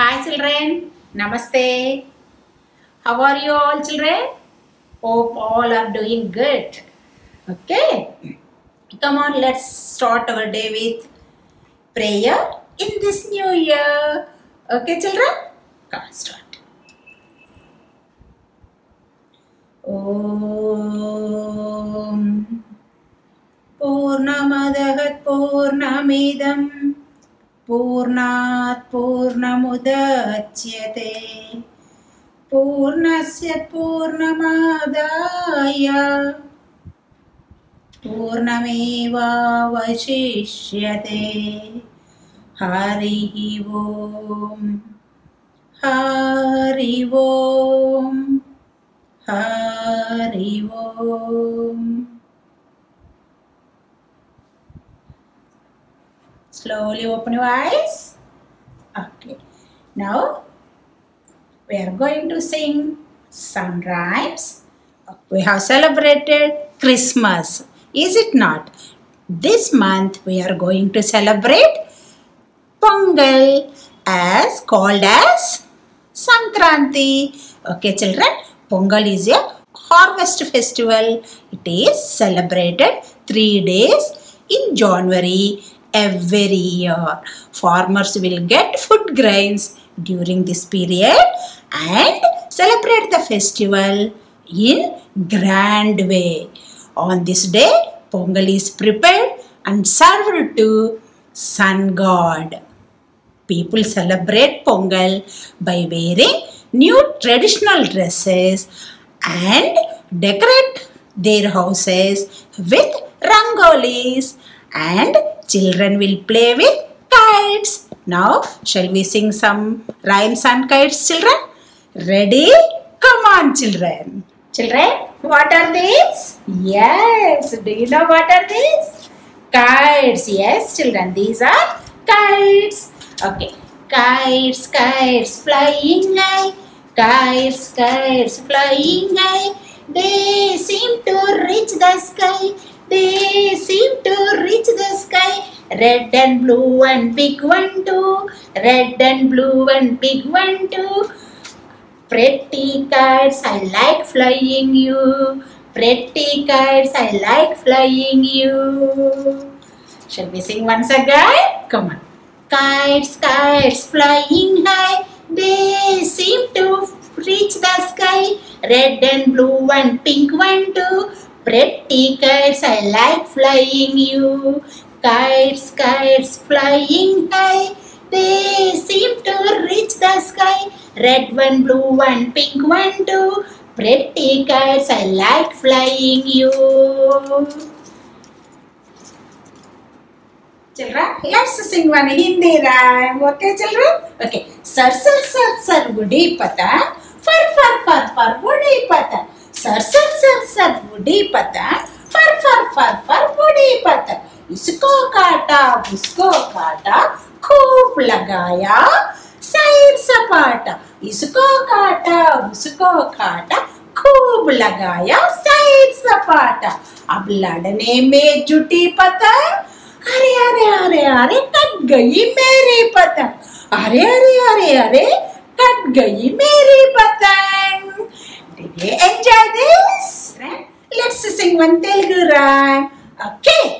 Hi children, Namaste. How are you all children? Hope all are doing good. Okay. Come on, let's start our day with prayer in this new year. Okay children? Come on, start. Om Purnamadah Purnamidam पूर्णात् पूर्णमुदच्यते। पूर्णस्य पूर्णमादाय पूर्णमेवावशिष्यते। हरिः ॐ हरि ॐ हरि ॐ Slowly open your eyes. Okay. Now we are going to sing some rhymes. We have celebrated Christmas, is it not? This month we are going to celebrate Pongal as called as Sankranti. Okay, children, Pongal is a harvest festival. It is celebrated three days in January every year. Farmers will get food grains during this period and celebrate the festival in grand way. On this day, Pongal is prepared and served to Sun God. People celebrate Pongal by wearing new traditional dresses and decorate their houses with rangolis and children will play with kites. Now, shall we sing some rhymes on kites, children? Ready? Come on, children. Children, what are these? Yes, do you know what are these? Kites. Yes, children, these are kites. Okay, kites, kites, flying high. Kites, kites, flying high. They seem to reach the sky. They seem to. Red and blue and big one too. Red and blue and big one too. Pretty kites, I like flying you. Pretty kites, I like flying you. Shall we sing once again? Come on. Kites, kites, flying high. They seem to reach the sky. Red and blue and pink one too. Pretty kites, I like flying you. Kites, kites, flying high. They seem to reach the sky. Red one, blue one, pink one too. Pretty kites, I like flying you. Children, let's sing one Hindi rhyme. Okay, children? Okay. Sir, sir, sir, sir, woody pata. Far, far, far, far, woody pata. Sir, sir, sir, sir, woody pata. Far, far, far, far, woody pata. इसको काटा उसको काटा खूब लगाया सैर सपाटा इसको काटा उसको काटा खूब लगाया सैर सपाटा अब लड़ने में जुटी पतंग अरे अरे अरे अरे कट गई मेरी पतंग अरे अरे अरे अरे कट गई मेरी पतंग Did you enjoy this? Let's sing one Telugu rhyme. Okay.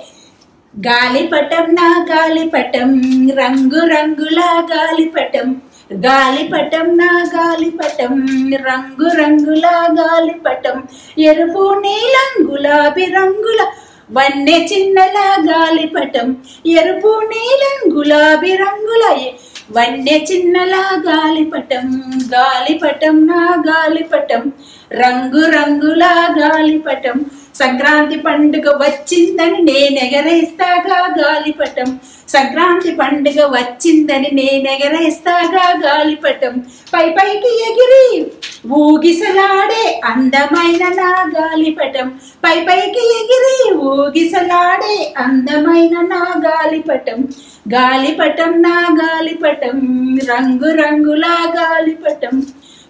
గాలిపటం నా గాలిపటం రంగు రంగుల గాలిపటం గాలిపటం నా గాలిపటం రంగు రంగుల గాలిపటం ఎరుపు నీలం గులాబీ రంగుల వన్నె చిన్నల గాలిపటం ఎరుపు నీలం గులాబీ రంగుల వన్నె చిన్నల గాలిపటం గాలిపటం నా గాలిపటం రంగు రంగుల గాలిపటం సంక్రాంతి పండుగ వచ్చిందని నేనెగరేస్తాగా గాలిపటం. సంక్రాంతి పండుగ వచ్చిందని నేనెగరేస్తాగా గాలిపటం. పై పైకి ఎగిరి ఊగిసలాడే అందమైన నా గాలిపటం. పై పైకి ఎగిరి ఊగిసలాడే అందమైన నా గాలిపటం. గాలిపటం నా గాలిపటం రంగురంగులా గాలిపటం.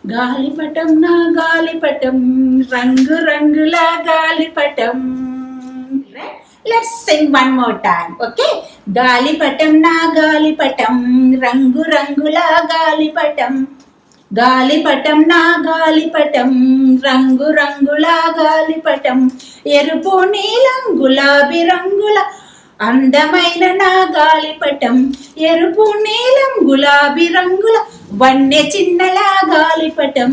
గాలిపటం నా గాలిపటం రంగు రంగుల గాలిపటం Let's sing one more time. Okay. గాలిపటం నా గాలిపటం రంగు రంగుల గాలిపటం గాలిపటం నా గాలిపటం రంగు రంగుల గాలిపటం ఎరుపు నీలం గులాబీ రంగుల అందమైన నా గాలిపటం ఎరుపు నీలం గులాబీ రంగుల వన్నె చిన్నలా గాలిపటం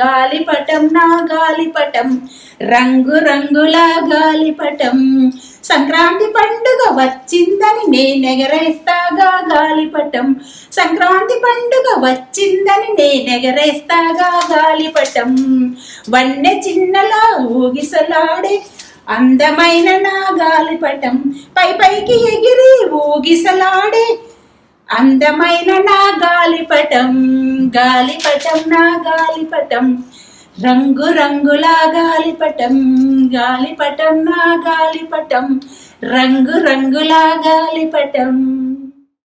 గాలిపటం నా గాలిపటం రంగు రంగులా గాలిపటం. సంక్రాంతి పండుగ వచ్చిందని నేనెగరేస్తాగా గాలిపటం. సంక్రాంతి పండుగ వచ్చిందని నేనెగరేస్తాగా గాలిపటం. వన్నె చిన్నలా ఊగిసలాడే అందమైన నా గాలిపటం. పై పైకి ఎగిరి ఊగిసలాడే అందమైన నా గాలిపటం గాలిపటం నా గాలిపటం రంగు రంగుల గాలిపటం గాలిపటం నా గాలిపటం రంగు రంగుల గాలిపటం.